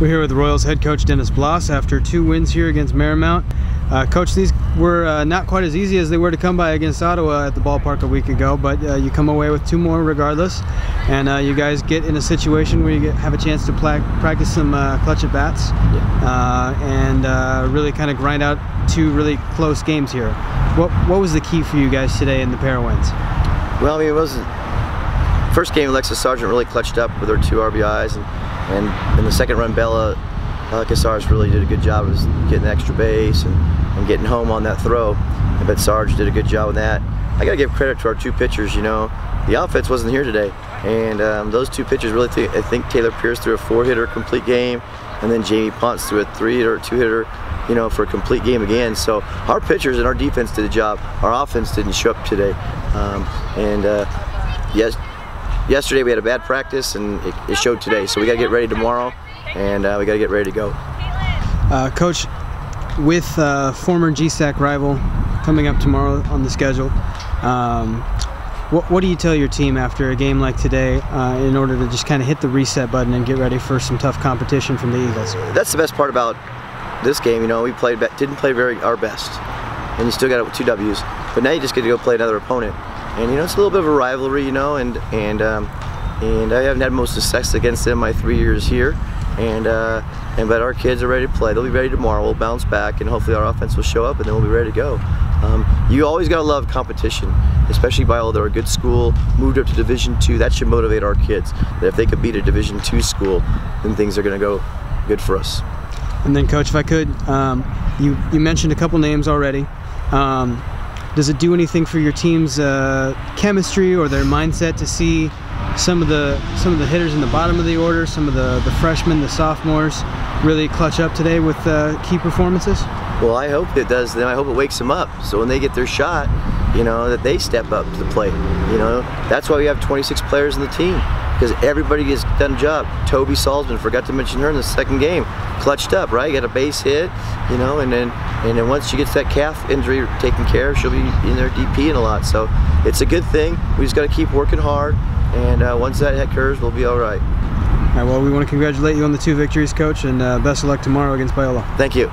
We're here with Royals head coach Dennis Blas after two wins here against Marymount. Uh, coach, these were uh, not quite as easy as they were to come by against Ottawa at the ballpark a week ago, but uh, you come away with two more regardless, and uh, you guys get in a situation where you get, have a chance to practice some uh, clutch at bats yeah. Uh, and really kind of grind out two really close games here. What what was the key for you guys today in the pair wins? Well, I mean, it wasn't first game. Alexis Sargent really clutched up with her two RBIs and and in the second run, Bella uh, Casares really did a good job of getting extra base and, and getting home on that throw. I bet Sarge did a good job with that. I got to give credit to our two pitchers. You know, the offense wasn't here today, and um, those two pitchers really. Th I think Taylor Pierce threw a four-hitter complete game, and then Jamie Ponce threw a three-hitter, two-hitter. You know, for a complete game again. So our pitchers and our defense did a job. Our offense didn't show up today, um, and uh, yes, yesterday we had a bad practice and it, it showed today. So we got to get ready tomorrow and uh, we got to get ready to go. Uh, Coach, with uh, former GSAC rival coming up tomorrow on the schedule, um, what, what, do you tell your team after a game like today uh, in order to just kind of hit the reset button and get ready for some tough competition from the Eagles? That's the best part about this game. You know, we played didn't play very our best, and you still got it with two W's. But now you just get to go play another opponent and you know it's a little bit of a rivalry, you know, and and um, and I haven't had most success against them my three years here, and uh, and but our kids are ready to play. They'll be ready tomorrow. We'll bounce back, and hopefully our offense will show up, and then we'll be ready to go. Um, you always gotta love competition, especially Biola. They're a good school, moved up to Division two. That should motivate our kids. That if they could beat a Division two school, then things are gonna go good for us. And then, Coach, if I could, um, you you mentioned a couple names already. Um, does it do anything for your team's uh, chemistry or their mindset to see some of the some of the hitters in the bottom of the order, some of the the freshmen, the sophomores, really clutch up today with uh, key performances? Well, I hope it does. Then I hope it wakes them up. So when they get their shot, you know, that they step up to the plate. You know, that's why we have 26 players in the team because everybody has done a job. Toby Salzman, forgot to mention her in the second game, clutched up, right? Got a base hit, you know, and then and then once she gets that calf injury taken care of, she'll be in there DPing a lot. So it's a good thing. We just got to keep working hard, and uh, once that occurs, we'll be all right. All right. Well, we want to congratulate you on the two victories, Coach, and uh, best of luck tomorrow against Biola. Thank you.